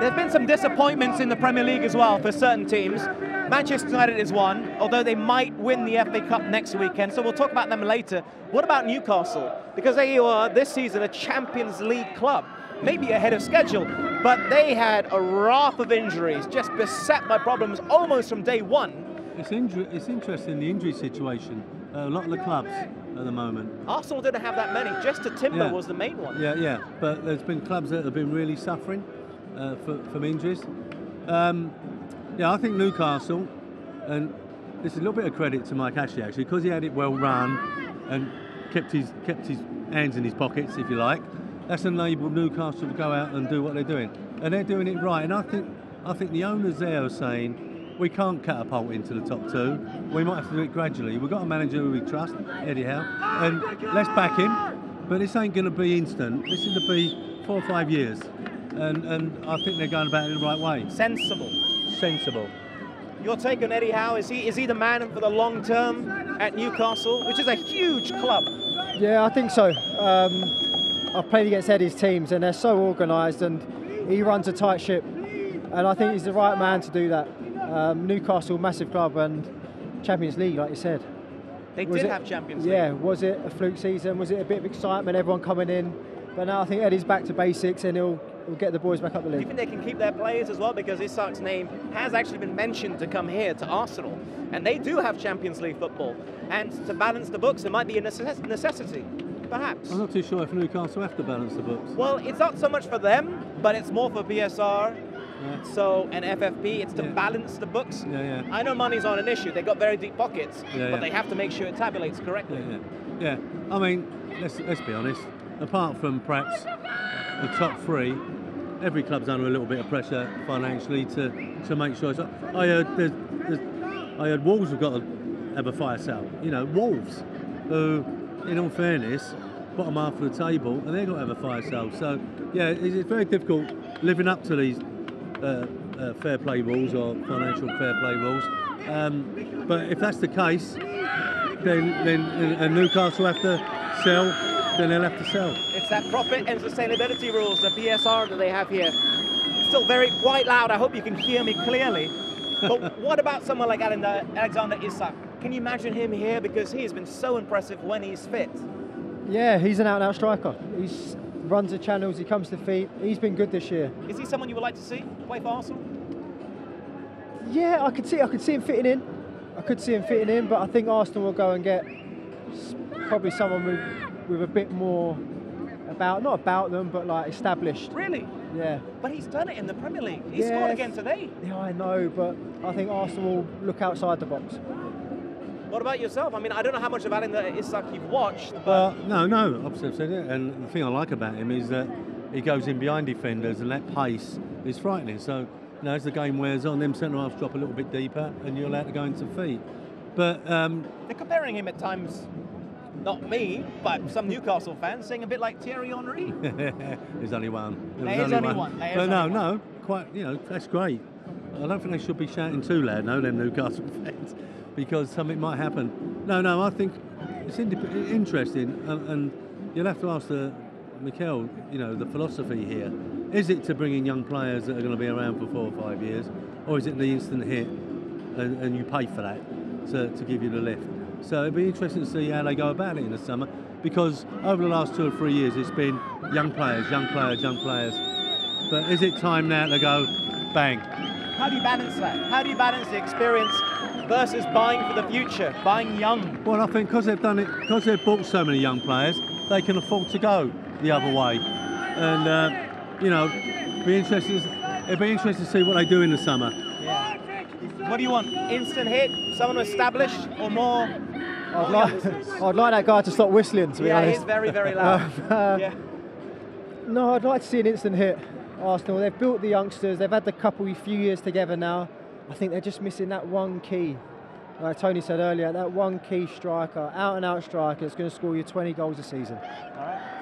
There's been some disappointments in the Premier League as well for certain teams. Manchester United is one, although they might win the FA Cup next weekend, so we'll talk about them later. What about Newcastle? Because they are this season a Champions League club, maybe ahead of schedule, but they had a raft of injuries, just beset by problems almost from day one. It's, it's interesting the injury situation. Uh, a lot of the clubs at the moment. Arsenal didn't have that many. Just to Timber Yeah. was the main one. Yeah, yeah. But there's been clubs that have been really suffering uh, for, from injuries. Um, yeah, I think Newcastle, and this is a little bit of credit to Mike Ashley actually, because he had it well run and kept his kept his hands in his pockets, if you like. That's enabled Newcastle to go out and do what they're doing, and they're doing it right. And I think I think the owners there are saying. We can't catapult into the top two. We might have to do it gradually. We've got a manager who we trust, Eddie Howe, and let's back him. But this ain't going to be instant. This is going to be four or five years, and and I think they're going about it the right way. Sensible. Sensible. Your take on Eddie Howe? Is he is he the man for the long term at Newcastle, which is a huge club? Yeah, I think so. Um, I've played against Eddie's teams and they're so organised and he runs a tight ship. And I think he's the right man to do that. Um, Newcastle, massive club and Champions League, like you said. They Was did it- have Champions League. Yeah, was it a fluke season? Was it a bit of excitement, everyone coming in? But now I think Eddie's back to basics and he'll, he'll get the boys back up the Do you think they can keep their players as well? Because Isak's name has actually been mentioned to come here to Arsenal, and they do have Champions League football. And to balance the books, it might be a necess- necessity, perhaps. I'm not too sure if Newcastle have to balance the books. Well, it's not so much for them, but it's more for PSR, Yeah. so and FFP. It's to Yeah. balance the books. Yeah, yeah. I know money's not an issue. They've got very deep pockets, Yeah, but yeah. they have to make sure it tabulates correctly. Yeah, yeah, yeah. I mean, let's let's be honest. Apart from perhaps the top three, every club's under a little bit of pressure financially to to make sure. It's, I heard there's, there's, I heard Wolves have got to have a fire sale. You know, Wolves, who, in all fairness, bottom half of the table, and they've got to have a fire sale. So yeah, it's, it's very difficult living up to these uh, uh, fair play rules or financial fair play rules. Um, but if that's the case, then then and Newcastle have to sell, then they'll have to sell. It's that profit and sustainability rules, the PSR that they have here. It's still very quite loud. I hope you can hear me clearly. But what about someone like Alexander Isak? Can you imagine him here? Because he has been so impressive when he's fit. Yeah, he's an out and out striker. He runs the channels, he comes to feet. He's been good this year. Is he someone you would like to see play for Arsenal? Yeah, I could see I could see him fitting in. I could see him fitting in, but I think Arsenal will go and get probably someone with, with a bit more about not about them, but like established. Really? Yeah. But he's done it in the Premier League. He scored Yes. again today. Yeah, I know, but I think Arsenal will look outside the box. What about yourself? I mean, I don't know how much of Alexander Isak you've watched, but Well, no, no, I've said it. And the thing I like about him is that he goes in behind defenders, and that pace is frightening. So, you know, as the game wears on, them centre halves drop a little bit deeper, and you're allowed to go into feet. But um, they're comparing him at times. Not me, but some Newcastle fans saying a bit like Thierry Henry. there's only one. There is only one. Is But no, one. no, quite. You know, that's great. I don't think they should be shouting too loud, no, them Newcastle fans, because something might happen. No, no, I think it's interesting, and, and you'll have to ask the Mikel, you know, the philosophy here. Is it to bring in young players that are going to be around for four or five years, or is it the instant hit, and, and you pay for that to, to give you the lift? So it'd be interesting to see how they go about it in the summer, because over the last two or three years, it's been young players, young players, young players. But is it time now to go bang? How do you balance that? How do you balance the experience versus buying for the future, buying young? Well, I think because they've done it, because they've bought so many young players, they can afford to go the other way. And uh, you know, be interested. It'd be interesting to see what they do in the summer. What do you want? Instant hit, someone established, or more? I'd like, I'd like that guy to stop whistling, to be yeah, honest. he's very, very loud. Uh, yeah. No, I'd like to see an instant hit. Arsenal, they've built the youngsters, they've had the couple a few years together now. I think they're just missing that one key. Like Tony said earlier, that one key striker, out and out striker that's going to score you 20 goals a season. All right.